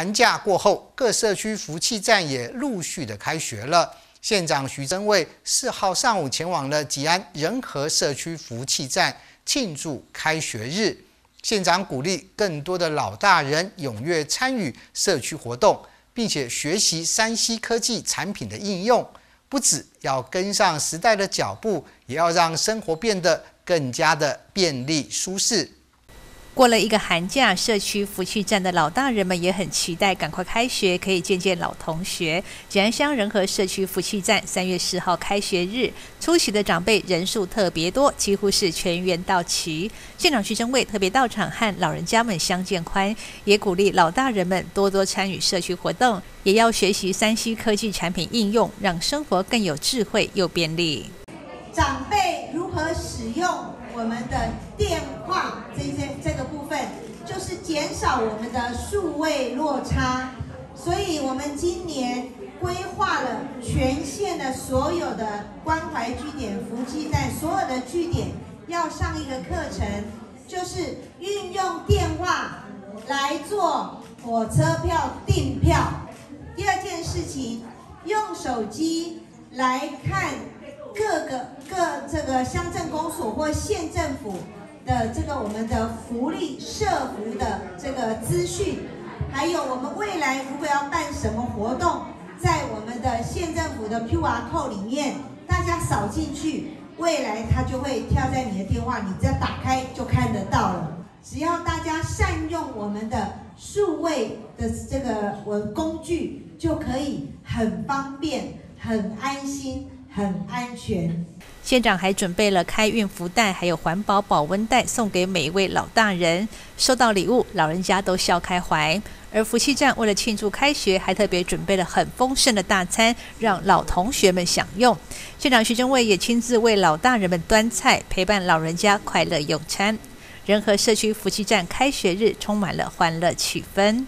寒假过后，各社区服务器站也陆续的开学了。县长徐增卫四号上午前往了吉安仁和社区服务器站庆祝开学日。县长鼓励更多的老大人踊跃参与社区活动，并且学习山西科技产品的应用。不止要跟上时代的脚步，也要让生活变得更加的便利舒适。过了一个寒假，社区福气站的老大人们也很期待赶快开学，可以见见老同学。吉安乡仁和社区福气站三月四号开学日，出席的长辈人数特别多，几乎是全员到齐。县长徐正卫特别到场和老人家们相见欢，也鼓励老大人们多多参与社区活动，也要学习山西科技产品应用，让生活更有智慧又便利。长辈如何使用？我们的电话这些这个部分，就是减少我们的数位落差。所以我们今年规划了全县的所有的关怀据点、福气站，所有的据点要上一个课程，就是运用电话来做火车票订票。第二件事情，用手机来看。各个各这个乡镇公所或县政府的这个我们的福利社福的这个资讯，还有我们未来如果要办什么活动，在我们的县政府的 QR code 里面，大家扫进去，未来它就会跳在你的电话，你只要打开就看得到了。只要大家善用我们的数位的这个文工具，就可以很方便、很安心。很安全。县长还准备了开运福袋，还有环保保温袋，送给每一位老大人。收到礼物，老人家都笑开怀。而福气站为了庆祝开学，还特别准备了很丰盛的大餐，让老同学们享用。县长徐正伟也亲自为老大人们端菜，陪伴老人家快乐用餐。仁和社区福气站开学日充满了欢乐气氛。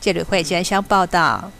纪律会嘉乡报道。